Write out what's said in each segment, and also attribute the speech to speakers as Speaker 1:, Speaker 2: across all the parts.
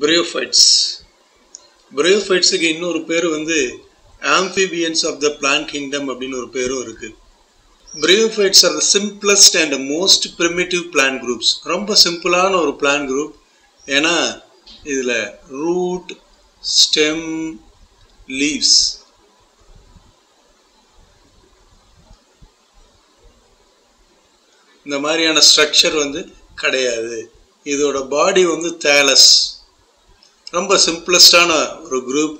Speaker 1: Bryophytes பிரியோஃபைட்ஸுக்கு இன்னொரு பேர் வந்து amphibians of the plant kingdom அப்படின்னு ஒரு பேரும் இருக்குது bryophytes are the simplest and most primitive plant groups ரொம்ப சிம்பிளான ஒரு பிளான் குரூப் ஏன்னா இதில் ரூட் ஸ்டெம் லீவ்ஸ் இந்த மாதிரியான ஸ்ட்ரக்சர் வந்து கிடையாது. இதோட பாடி வந்து தேலஸ் ரொம்ப சிம்பிளஸ்டான ஒரு group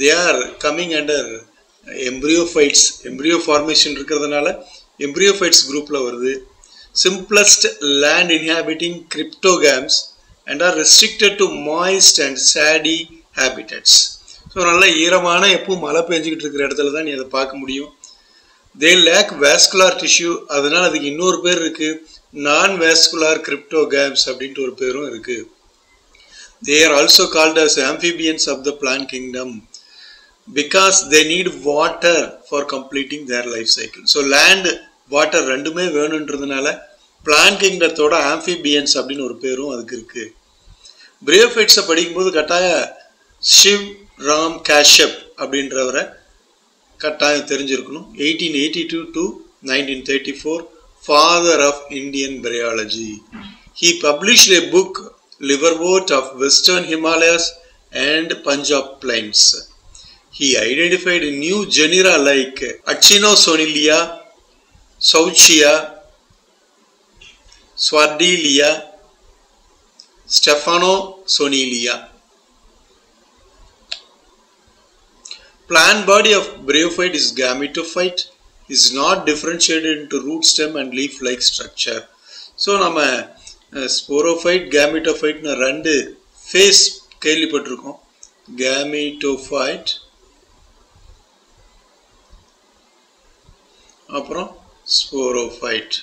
Speaker 1: they are coming under embryophytes embryo formation இருக்கிறதுனால எம்ப்ரியோஃபைட்ஸ் குரூப்பில் வருது. Simplest land inhabiting cryptogams and are restricted to moist and shady habitats so நல்ல ஈரமான எப்பவும் மழை பெஞ்சிக்கிட்டு இருக்கிற இடத்துல தான் நீ அதை பார்க்க முடியும். தே லேக் வேஸ்குலார் டிஷ்யூ அதனால் அதுக்கு இன்னொரு பேர் இருக்குது நான் வேஸ்குலார் கிரிப்டோகேம்ஸ் அப்படின்ட்டு ஒரு பேரும் இருக்குது they are also called as amphibians of the plant kingdom because they need water for completing their life cycle. So land water ரெண்டுமே வேணுன்றதுனால பிளான் கிங்டத்தோட ஆம்பிபியன்ஸ் அப்படின்னு ஒரு பேரும் அதுக்கு இருக்கு. பிரியோஃபைட்ஸை படிக்கும்போது கட்டாய ஷிவ் ராம் காஷப் அப்படின்றவரை கட்டாயம் தெரிஞ்சிருக்கணும். Eighteen eighty two to nineteen thirty four father of Indian bryology he published a book liverwort of western Himalayas and Punjab plains. He identified new genera like Achinoconilia, Sauchia, Swardilia, Stephanoconilia. Plant body of bryophyte is gametophyte, is not differentiated into root stem and leaf like structure. So நம்ம sporophyte கேமிட்டோஃபைட்னு ரெண்டு phase கேள்விப்பட்டிருக்கோம். Gametophyte அப்புறம் sporophyte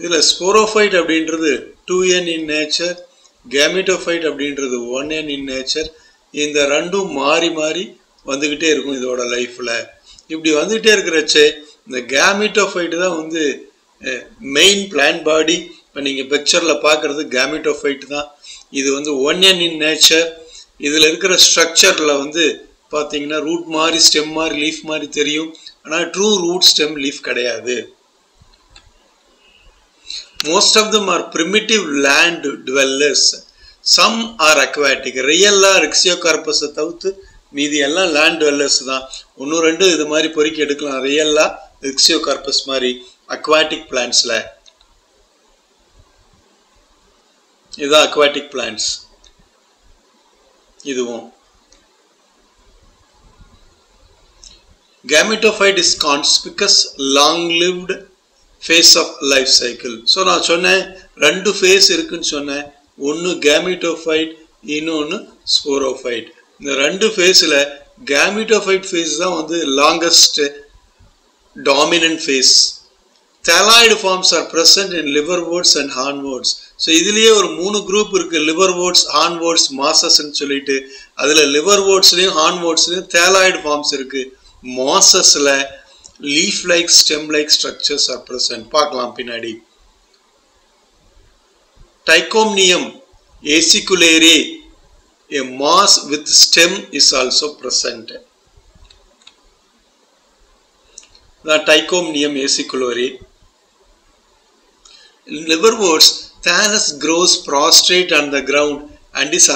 Speaker 1: இதில் sporophyte அப்படின்றது two N in nature gametophyte அப்படின்றது one N in nature இந்த ரெண்டும் மாறி மாறி வந்துக்கிட்டே இருக்கும் இதோட லைஃப்பில் இப்படி வந்துக்கிட்டே இருக்கிறச்சே இந்த கேமிட்டோஃபைட்டு தான் வந்து மெயின் பிளான் பாடி இப்போ நீங்கள் பிக்சரில் பார்க்குறது கேமிட்டோஃபைட் தான். இது வந்து ஒன்யன் இன் நேச்சர் இதில் இருக்கிற ஸ்ட்ரக்சரில் வந்து பார்த்தீங்கன்னா ரூட் மாதிரி ஸ்டெம் மாதிரி லீஃப் மாதிரி தெரியும். ஆனால் ட்ரூ ரூட் ஸ்டெம் லீஃப் கிடையாது. Most of them are primitive land dwellers some are aquatic ரியல்லாக ரிக்ஸியோ கார்பஸை தவிர்த்து மீதி எல்லாம் லேண்ட் டுவெல்லர்ஸ் தான். ஒன்று ரெண்டு இது மாதிரி பொறுக்கி எடுக்கலாம். ரியல்லாக ரிக்ஸியோ கார்பஸ் மாதிரி அக்வாட்டிக் பிளான்ஸில் இதுதான் அக்வாட்டிக் பிளான்ஸ் இதுவும். Gametophyte is conspicuous long lived phase of life cycle so நான் சொன்னேன் ரெண்டு ஃபேஸ் இருக்குன்னு சொன்னேன். ஒன்று கேமிட்டோஃபைட் இன்னொன்று ஸ்போரோஃபைட் இந்த ரெண்டு ஃபேஸில் கேமிட்டோஃபைட் ஃபேஸ் தான் வந்து longest dominant phase thalloid forms are present in liverworts and hornworts so இதுலேயே ஒரு மூணு குரூப் இருக்குது லிவர் வோர்ட்ஸ் ஹார்ன்வோர்ட்ஸ் மாசஸ்ன்னு சொல்லிட்டு. அதில் லிவர் வோர்ட்ஸ்லேயும் ஹார்ன்வோர்ட்ஸ்லேயும் தேலாய்டு ஃபார்ம்ஸ் இருக்குது மாசஸில் leaf like stem like structures are present பார்க்கலாம் பின்னாடி. Tychomnium aciculare a moss with stem is also present The Tychomnium aciculare. In liverworts, thallus grows prostrate on the ground and is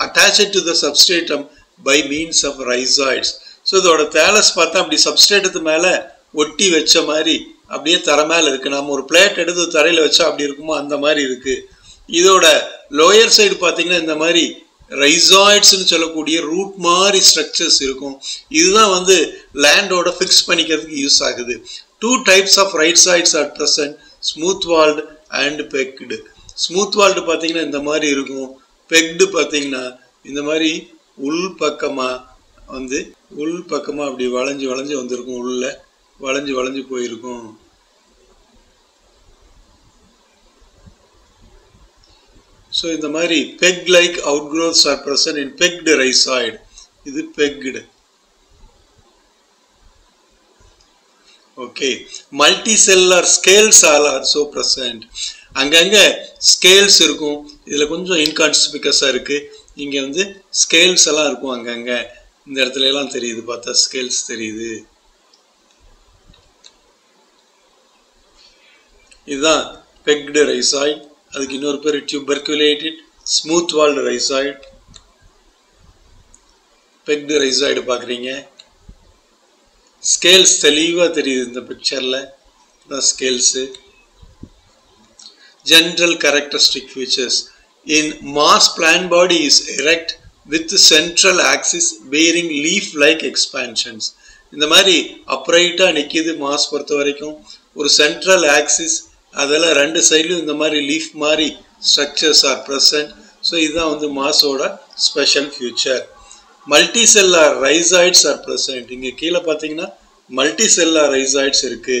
Speaker 1: attached to the substratum by means of rhizoids. So இதோட thallus பார்த்தா அப்படி சப்ஸ்ட்ரேட்டத்து மேலே ஒட்டி வச்ச மாதிரி அப்படியே தர மேலே இருக்குது நம்ம ஒரு பிளேட் எடுத்து தரையில் வச்சா அப்படி இருக்குமோ அந்த மாதிரி இருக்குது இதோட லோயர் சைடு பார்த்தீங்கன்னா இந்த மாதிரி ரைசாய்ட்ஸ்னு சொல்லக்கூடிய ரூட் மாதிரி ஸ்ட்ரக்சர்ஸ் இருக்கும். இதுதான் வந்து லேண்டோட ஃபிக்ஸ் பண்ணிக்கிறதுக்கு யூஸ் ஆகுது. Two types of rhizoids are present smooth walled and pegged smooth walled பார்த்தீங்கன்னா இந்த மாதிரி இருக்கும். பெக்டு பார்த்தீங்கன்னா இந்த மாதிரி உள் பக்கமாக வந்து உள் பக்கமாக அப்படி வளைஞ்சு வளைஞ்சு வந்திருக்கும். உள்ள வளைஞ்சு வளைஞ்சு போயிருக்கும். ஸோ இந்த மாதிரி peg like outgrowths are present in pegged rhizoid இது pegged okay multicellular scales all are so present அங்கங்கே ஸ்கேல்ஸ் இருக்கும். இதில் கொஞ்சம் இன்கான்ஸ்பிகஸாக இருக்குது இங்கே வந்து ஸ்கேல்ஸ் எல்லாம் இருக்கும் அங்கங்கே. இந்த இடத்துல எல்லாம் தெரியுது. பார்த்தா ஸ்கேல்ஸ் தெரியுது. இதுதான் பெக்டு ரைசாய்ட் அதுக்கு இன்னொரு பேர் tuberculated smooth walled rhizoid pegged rhizoid பார்க்குறீங்க. ஸ்கேல்ஸ் தெளிவாக தெரியுது இந்த பிக்சரில் தான் scales general characteristic features in moss plant body is erect with central axis bearing leaf like expansions இந்த மாதிரி அப்ரைட்டாக நிற்கிது மாஸ் பொறுத்த வரைக்கும் ஒரு சென்ட்ரல் ஆக்சிஸ் அதெல்லாம் ரெண்டு சைட்லையும் இந்த மாதிரி லீஃப் மாதிரி ஸ்ட்ரக்சர்ஸ் ஆர் ப்ரெசன்ட் ஸோ இதுதான் வந்து மாஸோட special feature multicellular rhizoids are present இங்கே கீழே பார்த்தீங்கன்னா மல்டி செல்லார் ரைசாய்ட்ஸ் இருக்கு.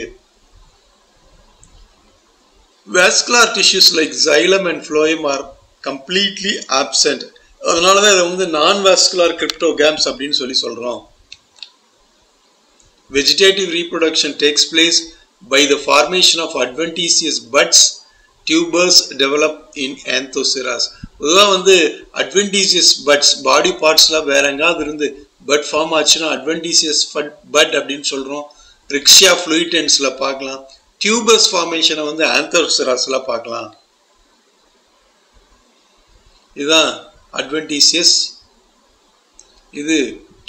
Speaker 1: Vascular tissues like xylem and phloem are completely absent அதனால தான் இதை வந்து நான் வேஸ்குலார் கிரிப்டோகேம்ஸ் அப்படின்னு சொல்லி சொல்கிறோம் vegetative reproduction takes place by the formation of adventitious buds tubers develop in anthoceras பொதுவாக வந்து அட்வென்டீசியஸ் பட்ஸ் பாடி பார்ட்ஸில் வேற எங்காவது இருந்து பட் ஃபார்ம் ஆச்சுன்னா ஃபட் பட் அப்படின்னு சொல்கிறோம் ரிக்ஷியா ஃப்ளூயிட்டன்ஸில் பார்க்கலாம். டியூபர்ஸ் ஃபார்மேஷனை வந்து ஆந்தோசராஸில் பார்க்கலாம். இதுதான் அட்வென்டிசியஸ் இது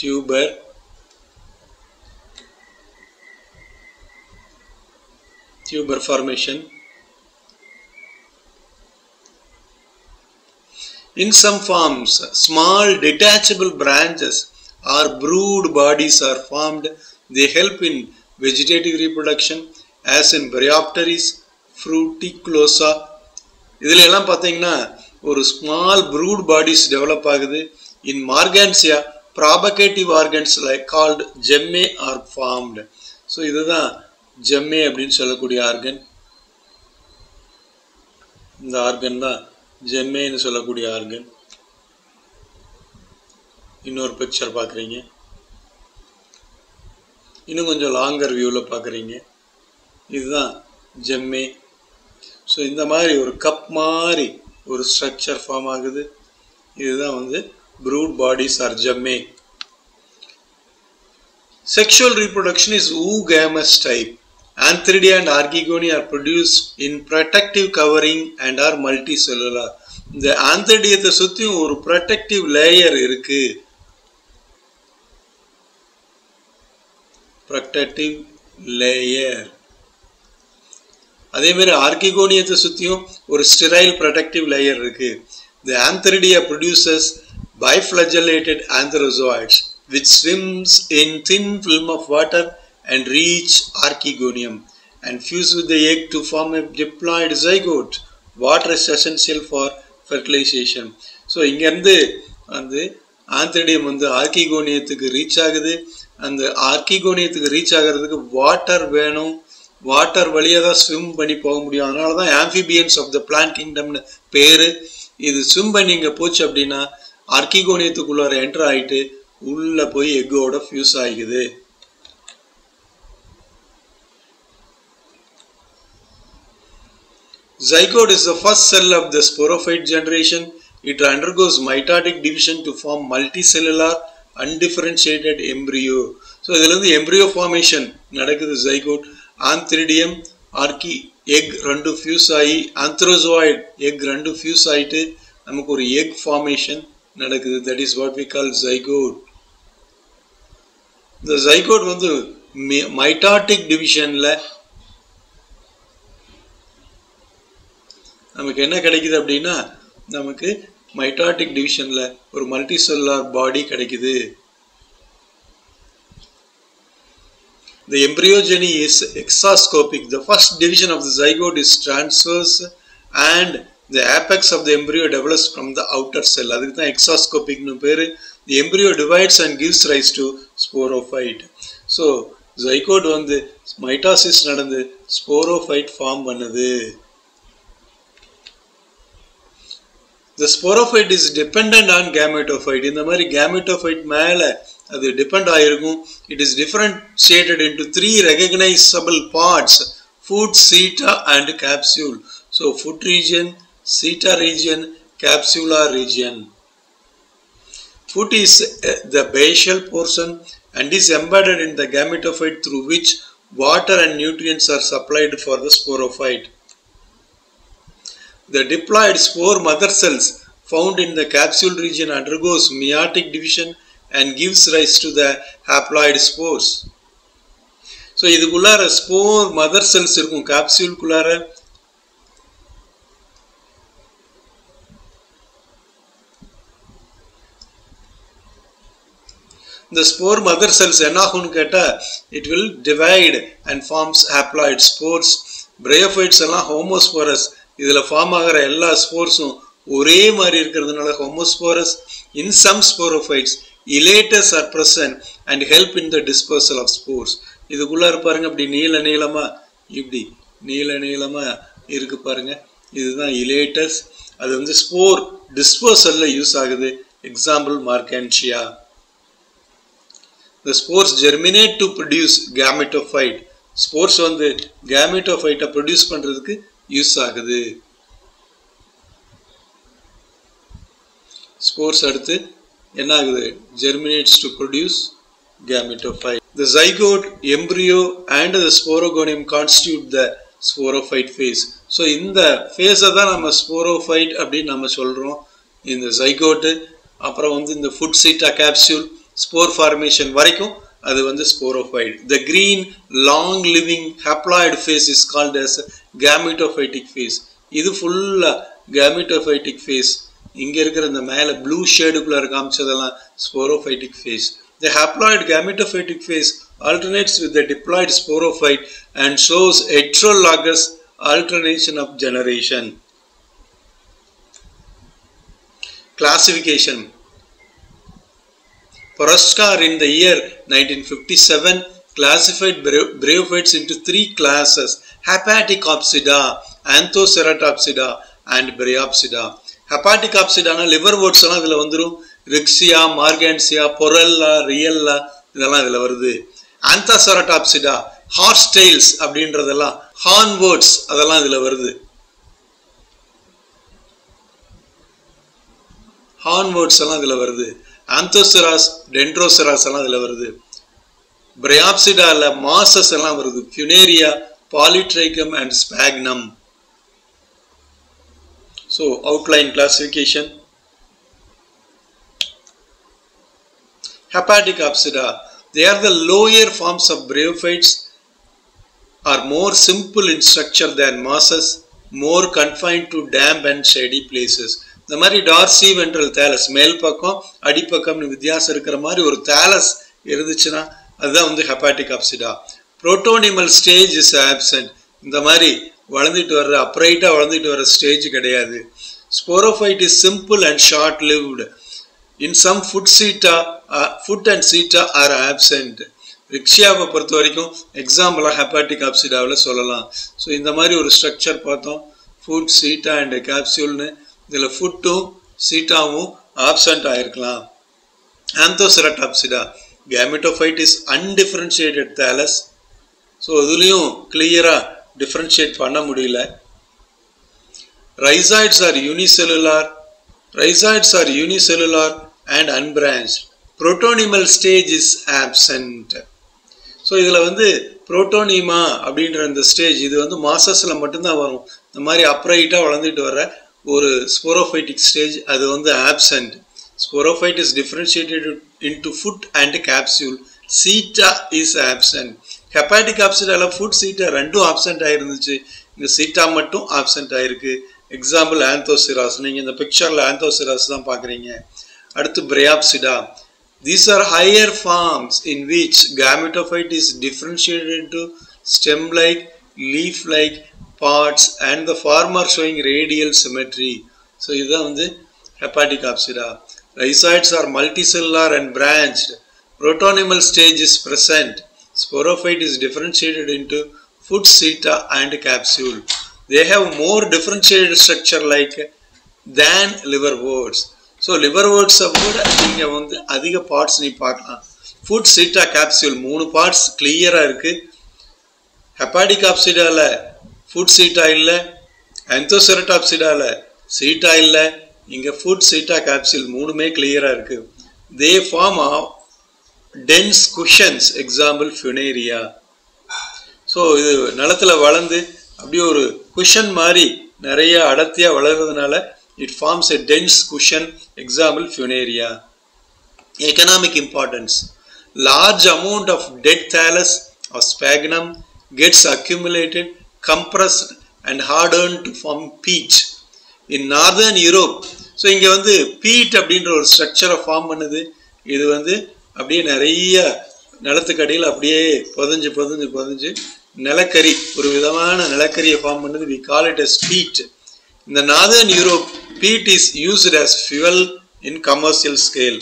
Speaker 1: tuber tuber formation. In some forms, small detachable branches or brood bodies are formed. They help in vegetative reproduction as in Bryopteris, Fruticulosa. இதில் எல்லாம் பார்த்தீங்கன்னா ஒரு ஸ்மால் ப்ரூட் பாடிஸ் டெவலப் ஆகுது in Marchantia propagative organs like called gemmae are formed so இதுதான் gemmae அப்படின்னு சொல்லக்கூடிய organ இந்த organ தான் ஜெம்மேன்னு சொல்லக்கூடிய ஆர்கன் இன்னொரு பிக்சர் பார்க்குறீங்க. இன்னும் கொஞ்சம் லாங்கர் வியூவில் பார்க்குறீங்க. இதுதான் ஜெம்மே. ஸோ இந்த மாதிரி ஒரு கப் மாதிரி ஒரு ஸ்ட்ரக்சர் ஃபார்ம் ஆகுது. இதுதான் வந்து brood bodies are gemmae. Reproduction is oogamous type Antheridia and Archegonia are produced in protective covering and are multicellular. இந்த ஆந்திரிடியத்தை சுற்றியும் ஒரு ப்ரொடெக்டிவ் லேயர் இருக்கு ப்ரொடெக்டிவ் லேயர் அதே மாதிரி ஆர்கிகோனியத்தை சுற்றியும் ஒரு ஸ்டெரைல் ப்ரொடெக்டிவ் லேயர் இருக்கு the antheridia produces biflagellated antherozoids which swims in thin film of water and reach archegonium and fuse with the egg to form a diploid zygote. Water is essential for fertilization. So இங்கேருந்து வந்து antheridium வந்து ஆர்கிகோனியத்துக்கு reach ஆகுது அந்த ஆர்கிகோனியத்துக்கு reach ஆகிறதுக்கு water வேணும் water வழியாக தான் ஸ்விம் பண்ணி போக முடியும் அதனால தான் ஆம்பிபியன்ஸ் ஆஃப் த பிளான்ட் கிங்டம்னு பேர் இது ஸ்விம் பண்ணி இங்கே போச்சு அப்படின்னா ஆர்கிகோனியத்துக்குள்ளார என்டர் ஆகிட்டு உள்ளே போய் எக்கோட ஃபியூஸ் ஆகிக்குது Zygote is the first cell of the sporophyte generation. It undergoes mitotic division to form multicellular undifferentiated embryo. So இதில் வந்து எம்ப்ரியோ ஃபார்மேஷன் நடக்குது ஜைகோட் ஆந்த்ரிடியம் ஆர்கி எக் ரெண்டு ஃபியூஸ் ஆகி ஆந்த்ரோசோயிட் எக் ரெண்டு ஃபியூஸ் ஆகிட்டு நமக்கு ஒரு எக் ஃபார்மேஷன் நடக்குது that is what we call zygote இந்த ஜைகோட் வந்து மைட்டாட்டிக் டிவிஷனில் நமக்கு என்ன கிடைக்குது அப்படின்னா நமக்கு மைட்டாட்டிக் டிவிஷனில் ஒரு மல்டிசெல்லார் பாடி கிடைக்குது the embryogeny is exoscopic the first division of the zygote is transverse and the apex of the embryo develops from the outer cell. அதுக்கு தான் எக்ஸாஸ்கோபிக்னு பேர் the embryo divides and gives rise to sporophyte so zygote வந்து mitosis நடந்து sporophyte form பண்ணுது The sporophyte is dependent on gametophyte. இந்த மாதிரி gametophyte மேலே அது டிபெண்ட் ஆகிருக்கும் it is differentiated into three recognisable parts foot seta and capsule so foot region seta region capsular region. Foot is uh, the basal portion and is embedded in the gametophyte through which water and nutrients are supplied for the sporophyte. The diploid spore mother cells found in the capsule region undergoes meiotic division and gives rise to the haploid spores. So இதுக்குள்ளார spore mother cells இருக்கும் கேப்சியூல்குள்ளார இந்த spore mother cells என்ன ஆகும்னு கேட்டால் it will divide and forms haploid spores bryophytes எல்லாம் homosporous இதில் form ஆகிற எல்லா ஸ்போர்ஸும் ஒரே மாதிரி இருக்கிறதுனால homosporous in some sporophytes elaters are present and help in the dispersal of spores இதுக்குள்ளே இருப்பாருங்க இப்படி நீல நீளமாக இப்படி நீல நீளமாக இருக்கு பாருங்க. இதுதான் இலேட்டஸ் அது வந்து ஸ்போர் டிஸ்போசலில் யூஸ் ஆகுது. எக்ஸாம்பிள் மார்கன்ஷியா இந்த spores germinate to produce gametophyte spores வந்து கேமிட்டோஃபைட்டை ப்ரொடியூஸ் பண்ணுறதுக்கு யூஸ் ஆகுது ஸ்போர்ஸ் அடுத்து என்ன ஆகுது germinates to produce gametophyte. The zygote, embryo and the sporogonium constitute the sporophyte phase. So இந்த ஃபேஸை தான் நம்ம ஸ்போரோஃபைட் அப்படின்னு நம்ம சொல்கிறோம் இந்த ஜைகோட்டு அப்புறம் வந்து இந்த foot seta capsule spore formation வரைக்கும் அது வந்து sporophyte the green long living haploid phase is called as gametophytic face இது ஃபுல்லாக கேமிட்டோஃபைட்டிக் ஃபேஸ் இங்கே இருக்கிற இந்த மேலே blue ஷேடுக்குள்ளே காமிச்சதெல்லாம் sporophytic phase The haploid gametophytic phase alternates with the diploid sporophyte and shows heterologous alternation of generation. Classification Poroskar in the year 1957 classified bryophytes into three classes Hepaticopsida, Anthoceratopsida and Bryopsida. ஆப்சிடானா liverworts எல்லாம் இதில் வந்துடும் ரிக்ஸியா மார்கன்சியா பொரல்லா ரியல்லா இதெல்லாம் இதில் வருது. ஆந்தாசரட்டாப்சிடா ஹார்ஸ்டைல்ஸ் அப்படின்றதெல்லாம் ஹார்ன்வேர்ட்ஸ் அதெல்லாம் இதில் வருது. ஹார்ன்வேர்ட்ஸ் எல்லாம் இதில் வருது. ஆந்தோசெராஸ் டென்ட்ரோசெராஸ் எல்லாம் இதில் வருது. பிரையாப்சிடால மாசஸ் எல்லாம் வருது. Polytrichum and sphagnum. So outline classification. Hepatic Apsida. They are the lower forms of bryophytes, are more simple in structure than mosses, more confined to damp and shady places. இந்த மாதிரி டார்சி வென்ட்ரல் தேலஸ் மேல் பக்கம் அடிப்பக்கம்னு வித்தியாசம் இருக்கிற மாதிரி ஒரு thallus இருந்துச்சுன்னா அதுதான் வந்து Hepaticopsida protonemal stage is absent இந்த மாதிரி வளர்ந்துட்டு வர்ற அப்ரைட்டாக வளர்ந்துட்டு வர ஸ்டேஜ் கிடையாது. Sporophyte is simple and short lived in some foot seta foot and seta are absent ரிக்ஷியாவை பொறுத்த வரைக்கும் எக்ஸாம்பிளாக ஹெப்பாட்டிக் ஆப்சிடாவில் சொல்லலாம். ஸோ இந்த மாதிரி ஒரு ஸ்ட்ரக்சர் பார்த்தோம். ஃபுட் சீட்டா அண்ட் கேப்சியூல்னு இதில் ஃபுட்டும் சீட்டாவும் absent ஆயிருக்கலாம். Anthocerotopsida gametophyte is undifferentiated thallus so இதுலேயும் கிளியராக டிஃப்ரென்ஷியேட் பண்ண முடியல. Rhizoids are unicellular rhizoids are unicellular and unbranched protonemal stage is absent. So இதில் வந்து புரோட்டோனிமா அப்படின்ற இந்த ஸ்டேஜ் இது வந்து மாசஸில் மட்டும்தான் வரும். இந்த மாதிரி அப்ரைட்டாக வளர்ந்துட்டு வர ஒரு ஸ்போரோஃபைட்டிக் ஸ்டேஜ் அது வந்து absent sporophyte is differentiated into foot and capsule seta is absent hepatic ஆப்சண்டால foot seta ரெண்டும் ஆப்சண்ட் ஆயிருந்துச்சு. இந்த சீட்டா மட்டும் ஆப்சண்ட் ஆயிருக்கு. எக்ஸாம்பிள் ஆந்தோசிராஸ் நீங்கள் இந்த பிக்சரில் ஆந்தோசிராஸ் தான் பார்க்குறீங்க. அடுத்து Bryopsida these are higher forms in which gametophyte is differentiated to stem like leaf like parts and the former showing radial symmetry so இதுதான் வந்து Hepaticopsida rhizoids are multicellular and branched protonemal stage is present sporophyte is differentiated into foot seta and capsule. They have more differentiated structure like than liverworts so லிவர்வோர்ட்ஸை விட நீங்கள் வந்து அதிக parts நீ பார்க்கலாம். Foot seta capsule மூணு parts கிளியராக இருக்குது ஹெப்பாடிக் ஆப்சிடால foot சீட்டா இல்லை. ஆப்சிடால சீட்டா இல்லை. இங்கே ஃபுட் சீட்டா கேப்சியூல் மூணுமே கிளியராக இருக்குது the form of dense cushions example Funaria so இது நிலத்தில் வளர்ந்து அப்படியே ஒரு குஷன் மாதிரி நிறைய அடர்த்தியாக வளர்றதுனால it forms a dense cushion example Funaria economic importance large amount of dead thallus of Sphagnum gets accumulated compressed and harden to form peat in northern Europe so இங்கே வந்து பீட் அப்படின்ற ஒரு ஸ்ட்ரக்சரை ஃபார்ம் பண்ணுது. இது வந்து அப்படியே நிறைய நிலத்துக்கடியில் அப்படியே புதஞ்சு புதஞ்சு புதஞ்சு நிலக்கரி ஒரு விதமான நிலக்கரியை ஃபார்ம் பண்ணுது. We call it as peat இந்த northern Europe peat is used as fuel in commercial scale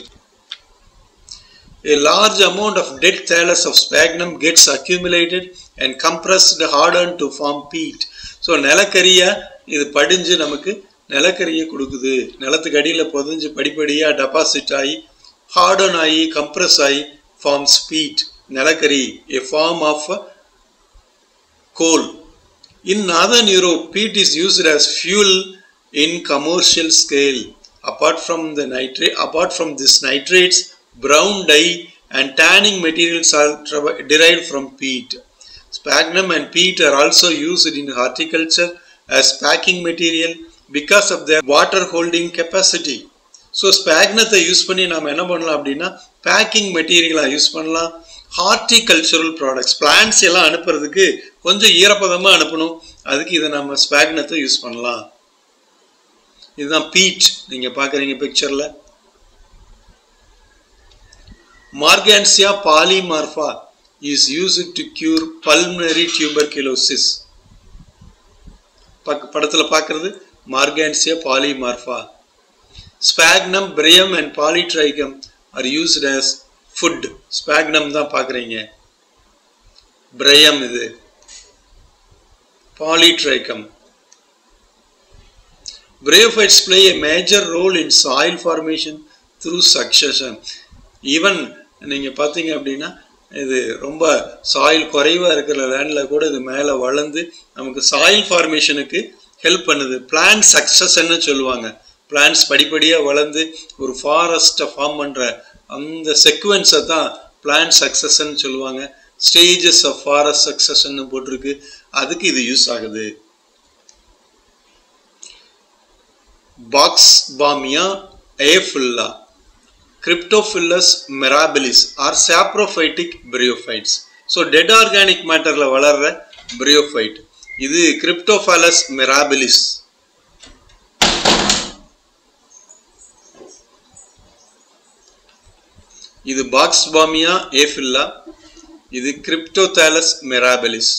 Speaker 1: a large amount of dead thallus of sphagnum gets accumulated and compressed hardened to form peat. So நிலக்கரியை இது படிஞ்சு நமக்கு நிலக்கரியை கொடுக்குது. நிலத்துக்கு அடியில் புதஞ்சு படிப்படியாக டெபாசிட் ஆகி harden I, compress forms peat, nalakari, a form of coal. In northern Europe, peat is used as fuel in commercial scale. Apart from the nitrate, apart from this nitrates, brown dye and tanning materials are derived from peat. Sphagnum and peat are also used in horticulture as packing material because of their water holding capacity. So ஸ்பேக்னத்தை use பண்ணி நம்ம என்ன பண்ணலாம் அப்படின்னா packing மெட்டீரியலாக use பண்ணலாம். Horticultural products plans எல்லாம் அனுப்புறதுக்கு கொஞ்சம் ஈரப்பதமாக அனுப்பணும். அதுக்கு இதை நம்ம ஸ்பேக்னத்தை யூஸ் பண்ணலாம். இதுதான் பீட் நீங்கள் பார்க்குறீங்க பிக்சரில் Marchantia polymorpha is used to cure pulmonary tuberculosis. பக் படத்தில் பார்க்குறது Marchantia polymorpha Sphagnum Bryum and Polytrichum are used as food Sphagnum தான் பார்க்குறீங்க. பிரியம் இது. Polytrichum Bryophytes play a major role in soil formation through succession. Even நீங்கள் பார்த்தீங்க அப்படின்னா இது ரொம்ப சாயில் குறைவாக இருக்கிற லேண்டில் கூட இது மேலே வளர்ந்து நமக்கு சாயில் ஃபார்மேஷனுக்கு ஹெல்ப் பண்ணுது. பிளான் சக்ஸஸ்ன்னு சொல்லுவாங்க. பிளான்ஸ் படிப்படியாக வளர்ந்து ஒரு ஃபாரஸ்ட்டை ஃபார்ம் பண்ணுற அந்த செக்வன்ஸை தான் பிளான் சக்ஸஸ்ன்னு சொல்லுவாங்க. ஸ்டேஜஸ் ஆஃப் ஃபாரஸ்ட் சக்ஸஸ்ன்னு போட்டிருக்கு. அதுக்கு இது யூஸ் ஆகுது. Box பாமியா ஏஃபுல்லா கிரிப்டோஃபில்லஸ் mirabilis are saprophytic bryophytes so dead organic மேட்டரில் வளர்கிற பிரியோஃபைட் இது கிரிப்டோஃபாலஸ் மெராபிலிஸ் இது பாக்ஸ் பாமியா ஏஃபில்லா இது கிரிப்டோதாலஸ் மெராபெலிஸ்.